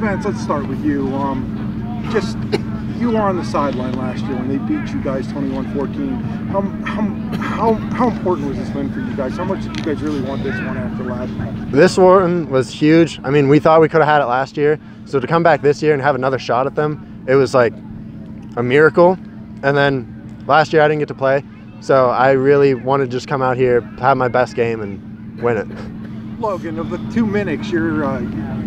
Spence, let's start with you. Um, just you were on the sideline last year when they beat you guys 21-14. How, how, how, how important was this win for you guys? How much did you guys really want this one after last one? This one was huge. I mean, we thought we could have had it last year. So to come back this year and have another shot at them, it was like a miracle. And then last year I didn't get to play. So I really wanted to just come out here, have my best game, and win it. Logan, of the two minutes, you're, uh,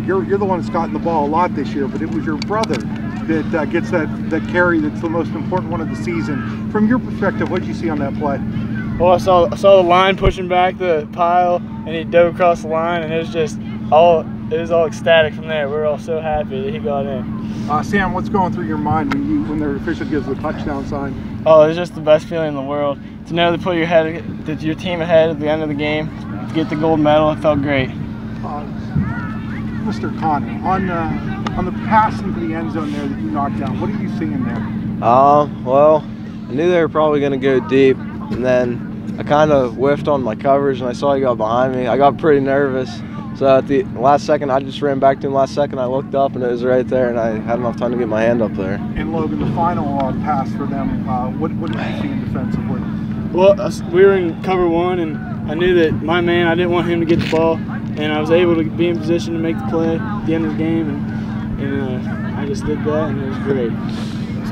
you're, you're the one that's gotten the ball a lot this year, but it was your brother that uh, gets that, that carry that's the most important one of the season. From your perspective, what did you see on that play? Well, I saw I saw the line pushing back the pile, and he dove across the line, and it was just all it was all ecstatic from there. We were all so happy that he got in. Uh, Sam, what's going through your mind when you when the official gives the touchdown sign? Oh, it's just the best feeling in the world to know to put your head, that your team ahead at the end of the game, get the gold medal. It felt great. Uh, Mr. Conner, on uh, on the pass into the end zone there that you knocked down, what are you seeing there? Uh, well, I knew they were probably going to go deep, and then I kind of whiffed on my coverage, and I saw he got behind me. I got pretty nervous. So at the last second, I just ran back to him. Last second, I looked up, and it was right there, and I had enough time to get my hand up there. And Logan, the final uh, pass for them, uh, what, what did you see in defensively? Well, we were in cover one, and I knew that my man, I didn't want him to get the ball, and I was able to be in position to make the play at the end of the game, and, and uh, I just did that, and it was great.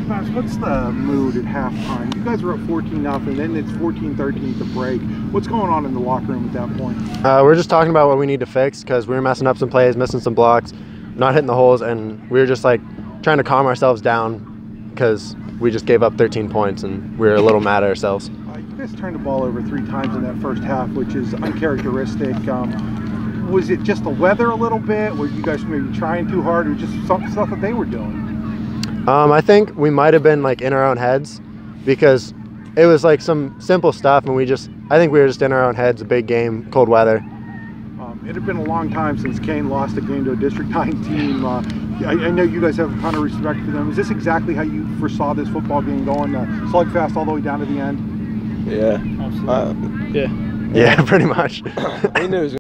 Smash, what's the mood at halftime? You guys were up 14 nothing, and then it's 14-13 to break. What's going on in the locker room at that point? Uh, we're just talking about what we need to fix because we were messing up some plays, missing some blocks, not hitting the holes, and we were just like trying to calm ourselves down because we just gave up 13 points and we were a little mad at ourselves. Guys turned the ball over three times in that first half, which is uncharacteristic. Um, was it just the weather a little bit? Were you guys maybe trying too hard, or just some stuff that they were doing? Um, I think we might have been like in our own heads because it was like some simple stuff, and we just I think we were just in our own heads. A big game, cold weather. Um, it had been a long time since Kane lost a game to a District 9 team. Uh, I, I know you guys have a ton of respect for them. Is this exactly how you foresaw this football game going? Uh, slugfest all the way down to the end? Yeah. Absolutely. Uh, yeah. Yeah, pretty much. we knew it was